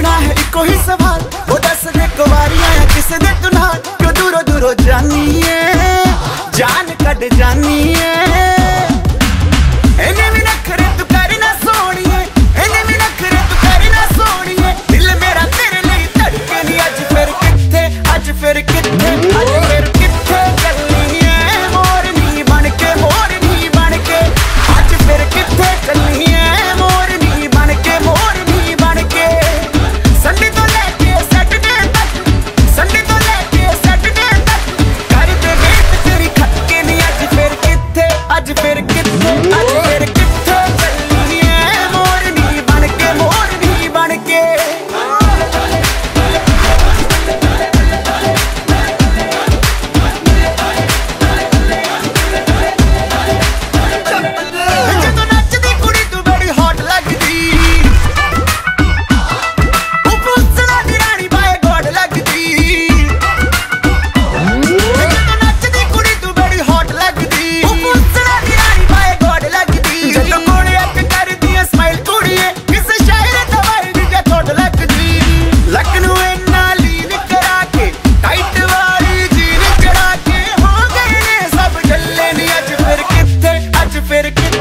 ਪੁੱਛਣਾ ਹੈ ਇੱਕੋ ਹੀ ਸਵਾਲ ਉਹ ਦੱਸ ਦੇ ਕੁਵਾਰੀਆਂ ਆ ਕਿਸੇ ਦੇ ਤੂੰ ਨਾਲ ਕਿਉਂ ਦੂਰੋਂ ਦੂਰੋਂ ਜਾਨੀ ਏ ਜਾਨ ਕੱਢ ਜਾਨੀ ਏ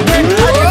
When